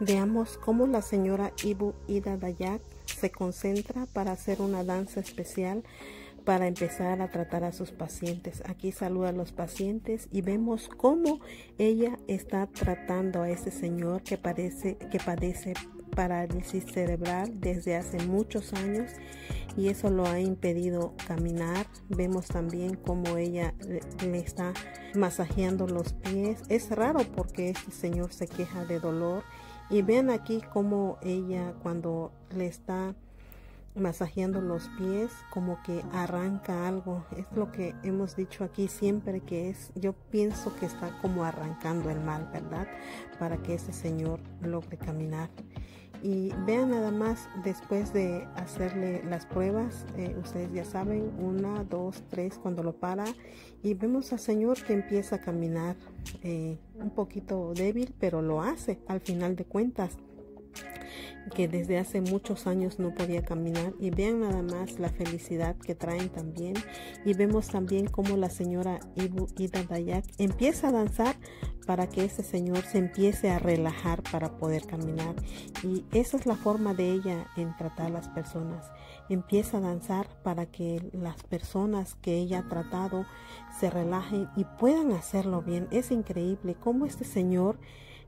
Veamos cómo la señora Ibu Ida Dayak se concentra para hacer una danza especial para empezar a tratar a sus pacientes. Aquí saluda a los pacientes y vemos cómo ella está tratando a ese señor que parece que padece parálisis cerebral desde hace muchos años y eso lo ha impedido caminar. Vemos también cómo ella le, está masajeando los pies. Es raro porque este señor se queja de dolor y ven aquí cómo ella cuando le está masajeando los pies como que arranca algo. Es lo que hemos dicho aquí siempre que es yo pienso que está como arrancando el mal verdad para que ese señor logre caminar y vean nada más después de hacerle las pruebas eh, ustedes ya saben una dos tres cuando lo para y vemos al señor que empieza a caminar eh, un poquito débil pero lo hace al final de cuentas que desde hace muchos años no podía caminar y vean nada más la felicidad que traen también y vemos también como la señora Ibu Ida Dayak empieza a danzar para que ese señor se empiece a relajar para poder caminar. Y esa es la forma de ella en tratar a las personas. Empieza a danzar para que las personas que ella ha tratado se relajen y puedan hacerlo bien. Es increíble cómo este señor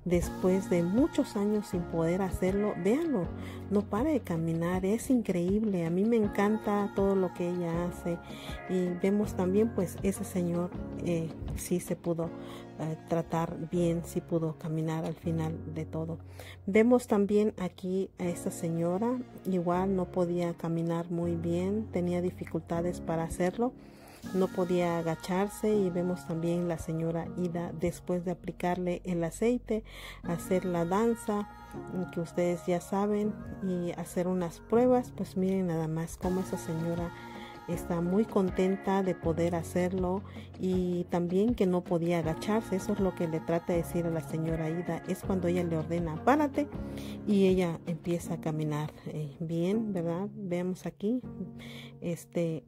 después de muchos años sin poder hacerlo, véanlo, no para de caminar, es increíble, a mí me encanta todo lo que ella hace. Y vemos también pues ese señor eh, sí se pudo eh, tratar bien, sí pudo caminar al final de todo. Vemos también aquí a esta señora, igual no podía caminar muy bien, tenía dificultades para hacerlo no podía agacharse y vemos también la señora Ida después de aplicarle el aceite, hacer la danza que ustedes ya saben y hacer unas pruebas, pues miren nada más cómo esa señora está muy contenta de poder hacerlo y también que no podía agacharse. Eso es lo que le trata de decir a la señora Ida. Es cuando ella le ordena, párate y ella empieza a caminar eh, bien, ¿verdad? Veamos aquí, este,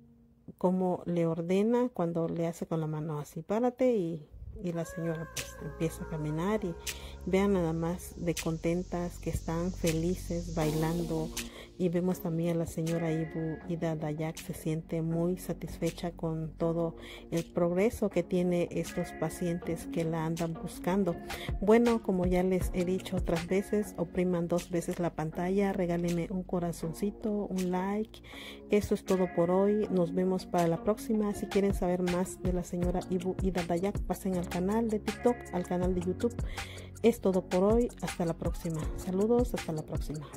cómo le ordena cuando le hace con la mano así, párate y, y la señora pues empieza a caminar y vean nada más de contentas que están felices bailando y vemos también a la señora Ibu Ida Dayak se siente muy satisfecha con todo el progreso que tiene estos pacientes que la andan buscando. Bueno, como ya les he dicho otras veces, opriman dos veces la pantalla, regálenme un corazoncito, un like. Eso es todo por hoy. Nos vemos para la próxima. Si quieren saber más de la señora Ibu Ida Dayak, pasen al canal de TikTok, al canal de YouTube. Es todo por hoy. Hasta la próxima. Saludos. Hasta la próxima.